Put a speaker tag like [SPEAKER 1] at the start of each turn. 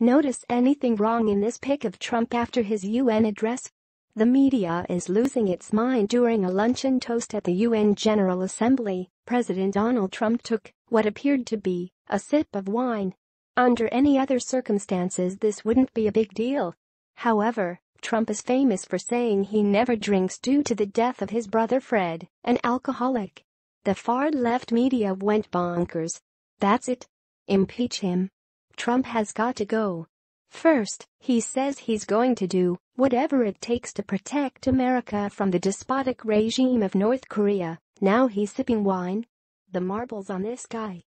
[SPEAKER 1] Notice anything wrong in this pic of Trump after his UN address? The media is losing its mind during a luncheon toast at the UN General Assembly. President Donald Trump took what appeared to be a sip of wine. Under any other circumstances this wouldn't be a big deal. However, Trump is famous for saying he never drinks due to the death of his brother Fred, an alcoholic. The far-left media went bonkers. That's it. Impeach him. Trump has got to go. First, he says he's going to do whatever it takes to protect America from the despotic regime of North Korea. Now he's sipping wine. The marbles on this guy.